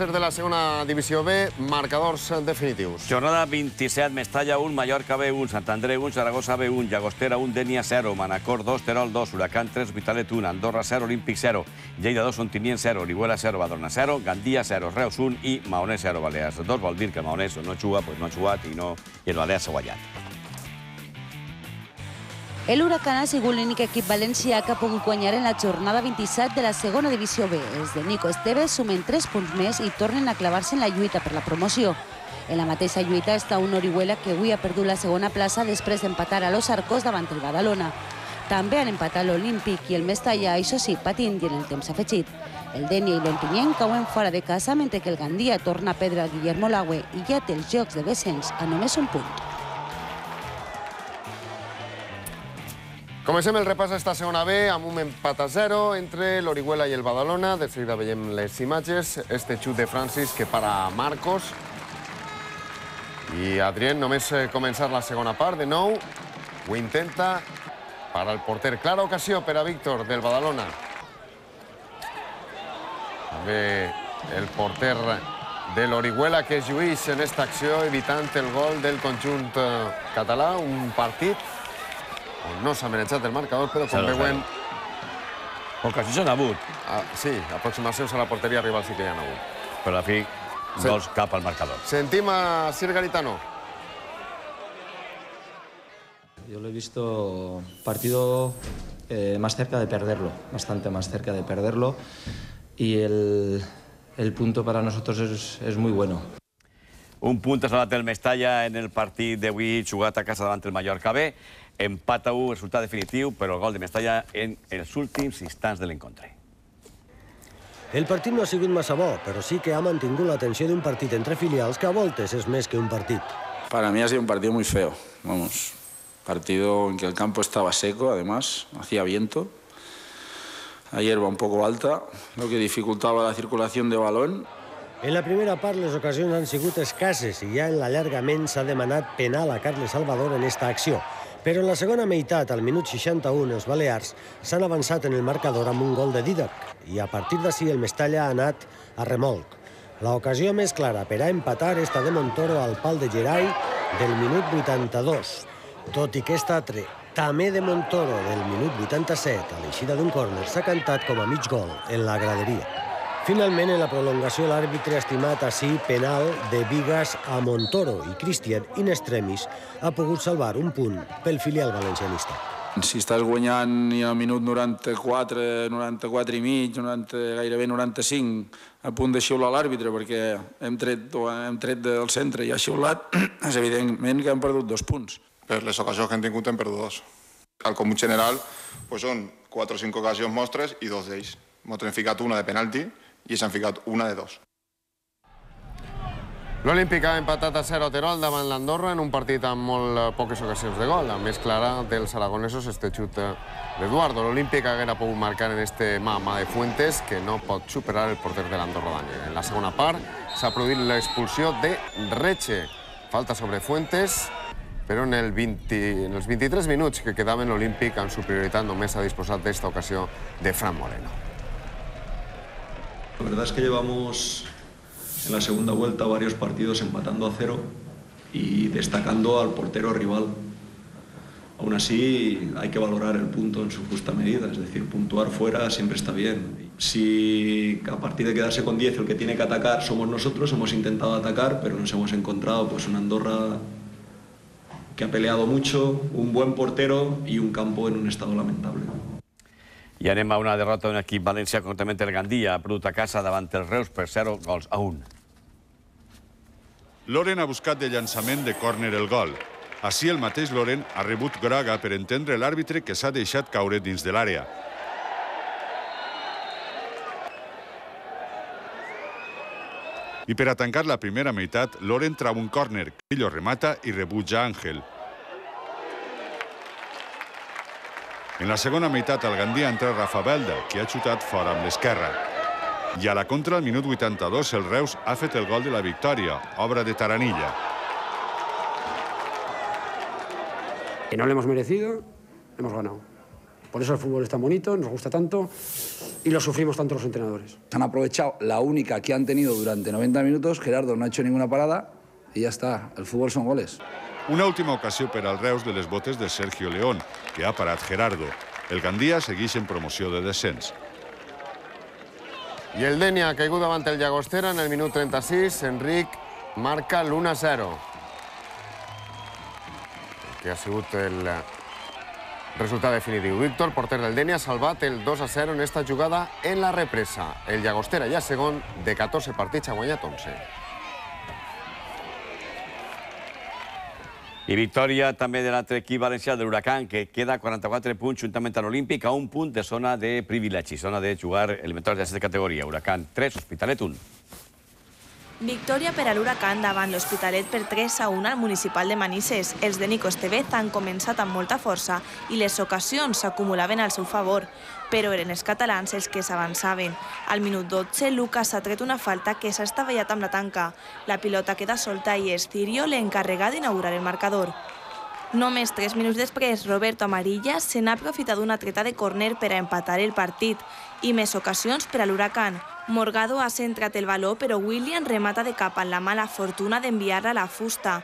tercer de la segona divisió B, marcadors definitius. Jornada 27, Mestalla 1, Mallorca B1, Sant Andreu 1, Zaragoza B1, Llagostera 1, Denia 0, Manacor 2, Terol 2, Huracán 3, Hospitalet 1, Andorra 0, Olímpic 0, Lleida 2, Ontinient 0, Orihuela 0, Badrona 0, Gandia 0, Reus 1 i Maonès 0, Balears 2. Vol dir que Maonès no juga, doncs no ha jugat i, no, i el Balears s'ha guanyat. El Huracán ha sigut l'únic equip valencià que ha pogut guanyar en la jornada 27 de la segona divisió B. Els de Nico Esteves sumen 3 punts més i tornen a clavar-se en la lluita per la promoció. En la mateixa lluita està un Orihuela que avui ha perdut la segona plaça després d'empatar a los Arcos davant el Badalona. També han empatat l'Olímpic i el Mestalla, això sí, patint i en el temps afegit. El Denia i l'Ontinyent cauen fora de casa mentre que el Gandia torna a perdre al Guillermo Lagüe i ja té els jocs de descens a només un punt. Comencem el repàs d'esta segona B amb un empat a 0 entre l'Orihuela i el Badalona. De seguida veiem les imatges. Este xut de Francis que para Marcos. I Adrien, només eh, començar la segona part de nou. Ho intenta para el porter. Clara ocasió per a Víctor del Badalona. També el porter de l'Orihuela que lluís en esta acció evitant el gol del conjunt eh, català. Un partit no s'ha manejat el marcador, però com veuen... Ocasions han hagut, Ah, sí, aproximacions a la porteria rival sí que hi ha hagut. però a la fi Sí. gols cap al marcador. Sentim a Sir Garitano. Yo lo he visto partido eh, más cerca de perderlo, bastante más cerca de perderlo. Y el, el punto para nosotros es, es muy bueno. Un punt ha salvat el Mestalla en el partit d'avui jugat a casa davant el Mallorca B. Empat a 1, resultat definitiu, però el gol de Mestalla en els últims instants de l'encontre. El partit no ha sigut massa bo, però sí que ha mantingut l'atenció d'un partit entre filials que a voltes és més que un partit. Para mí ha sido un partido muy feo. Vamos, partido en que el campo estaba seco, además, hacía viento. La hierba un poco alta, lo que dificultaba la circulación de balón. En la primera part les ocasions han sigut escasses i ja en l'allargament s'ha demanat penal a Carles Salvador en esta acció. Però en la segona meitat, al minut 61, els balears s'han avançat en el marcador amb un gol de Didac i a partir d'ací el Mestalla ha anat a remolc. La ocasió més clara per a empatar està de Montoro al pal de Gerai del minut 82. Tot i que està altre, també de Montoro del minut 87 a l'eixida d'un córner s'ha cantat com a mig gol en la graderia. Finalment, en la prolongació, l'àrbitre ha estimat així penal de Vigas a Montoro i Cristian, in extremis, ha pogut salvar un punt pel filial valencianista. Si estàs guanyant i al minut 94, 94 i mig, 90, gairebé 95, a punt de xiular l'àrbitre perquè hem tret, o hem tret del centre i ha xiulat, és evidentment que hem perdut dos punts. per les ocasions que hem tingut hem perdut dos. Al comú general pues són 4 o 5 ocasions mostres i dos d'ells. Nosaltres hem ficat una de penalti i ells han ficat una de dos. L'Olímpic ha empatat a 0 a Terol davant l'Andorra en un partit amb molt poques ocasions de gol. La més clara dels aragonesos este xut d'Eduardo. L'Olímpic haguera pogut marcar en este mà de Fuentes que no pot superar el porter de l'Andorra Daniel. En la segona part s'ha produït l'expulsió de Reche. Falta sobre Fuentes, però en, el 20, en els 23 minuts que quedaven l'Olímpic en superioritat només s'ha disposat d'esta ocasió de Fran Moreno. La verdad es que llevamos en la segunda vuelta varios partidos empatando a cero y destacando al portero rival. Aún así, hay que valorar el punto en su justa medida, es decir, puntuar fuera siempre está bien. Si a partir de quedarse con 10 el que tiene que atacar somos nosotros, hemos intentado atacar, pero nos hemos encontrado pues, una Andorra que ha peleado mucho, un buen portero y un campo en un estado lamentable. I anem a una derrota d'un equip valencià, concretament el Gandia, ha perdut a casa davant els Reus per 0 gols a 1. Loren ha buscat de llançament de córner el gol. Així el mateix Loren ha rebut groga per entendre l'àrbitre que s'ha deixat caure dins de l'àrea. I per a tancar la primera meitat, Loren trau un córner, Crillo remata i rebutja Àngel. En la segona meitat, al Gandia entra Rafa Belda, que ha xutat fora amb l'esquerra. I a la contra, al minut 82, el Reus ha fet el gol de la victòria, obra de Taranilla. Que no lo hemos merecido, hemos ganado. Por eso el fútbol es tan bonito, nos gusta tanto y lo sufrimos tanto los entrenadores. Han aprovechado la única que han tenido durante 90 minutos, Gerardo no ha hecho ninguna parada y ya está, el fútbol son goles. Una última ocasió per al Reus de les botes de Sergio León, que ha parat Gerardo. El Gandia segueix en promoció de descens. I el Denia ha caigut davant el Llagostera en el minut 36. Enric marca l'1-0. Que ha sigut el resultat definitiu. Víctor, porter del Denia, ha salvat el 2-0 en esta jugada en la represa. El Llagostera ja segon de 14 partits ha guanyat 11. I victòria també de l'altre equip valencià de l'Huracan, que queda 44 punts juntament amb l'Olímpic, a un punt de zona de privilegi, zona de jugar eliminatòries d'aquesta categoria. Huracan 3, Hospitalet 1. Victòria per a l'Huracan davant l'Hospitalet per 3 a 1 al municipal de Manises. Els de Nico Estevez han començat amb molta força i les ocasions s'acumulaven al seu favor, però eren els catalans els que s'avançaven. Al minut 12, Lucas ha tret una falta que s'ha estavellat amb la tanca. La pilota queda solta i és Cirio l'encarregat d'inaugurar el marcador. Només tres minuts després, Roberto Amarilla se n'ha aprofitat d'una treta de córner per a empatar el partit i més ocasions per a l'Huracan. Morgado ha centrat el valor, però William remata de cap amb la mala fortuna d'enviar-la a la fusta.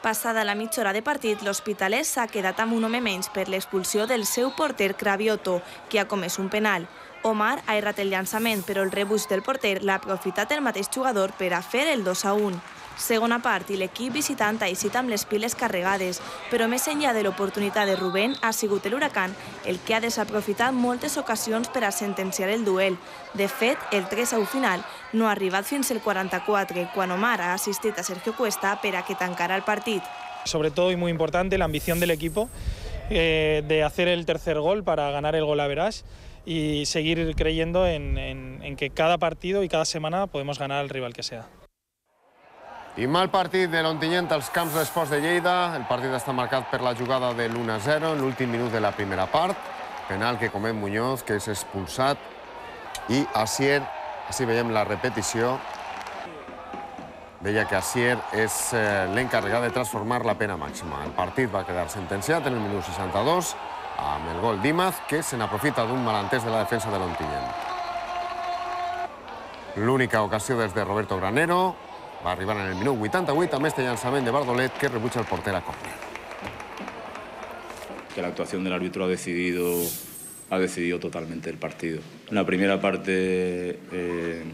Passada la mitja hora de partit, l'Hospitalet s'ha quedat amb un home menys per l'expulsió del seu porter Cravioto, que ha comès un penal. Omar ha errat el llançament, però el rebuig del porter l'ha aprofitat el mateix jugador per a fer el 2 a 1. Segona part i l'equip visitant ha eixit amb les piles carregades, però més enllà de l'oportunitat de Rubén ha sigut l'Huracan el que ha desaprofitat moltes ocasions per a sentenciar el duel. De fet, el 3 a 1 final no ha arribat fins al 44, quan Omar ha assistit a Sergio Cuesta per a que tancara el partit. Sobre todo y muy importante, la ambición del equipo eh, de hacer el tercer gol para ganar el gol a verás y seguir creyendo en, en, en que cada partido y cada semana podemos ganar al rival que sea. I mal partit de l'Ontinyent als camps d'esports de Lleida. El partit està marcat per la jugada de l'1-0 en l'últim minut de la primera part. Penal que comet Muñoz, que és expulsat. I Asier, així veiem la repetició, deia que Asier és eh, l'encarregat de transformar la pena màxima. El partit va quedar sentenciat en el minut 62 amb el gol d'Imaz, que se n'aprofita d'un malentès de la defensa de l'Ontinyent. L'única ocasió des de Roberto Granero, va arribar en el minut 88 amb este llançament de Bardolet que rebutja el porter a córner. Que la actuación del árbitro ha decidido, ha decidido totalmente el partido. En la primera parte eh,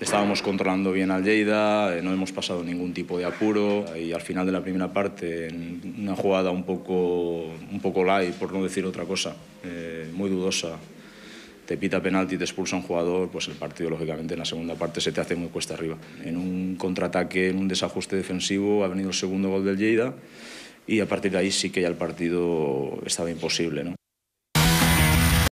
estábamos controlando bien al Lleida, eh, no hemos pasado ningún tipo de apuro y al final de la primera parte, una jugada un poco, un poco light, por no decir otra cosa, eh, muy dudosa, te pita penalti te expulsa un jugador, pues el partido, lógicamente, en la segunda parte se te hace muy cuesta arriba. En un contraataque, en un desajuste defensivo, ha venido el segundo gol del Lleida y a partir de ahí sí que ya el partido estaba imposible. ¿no?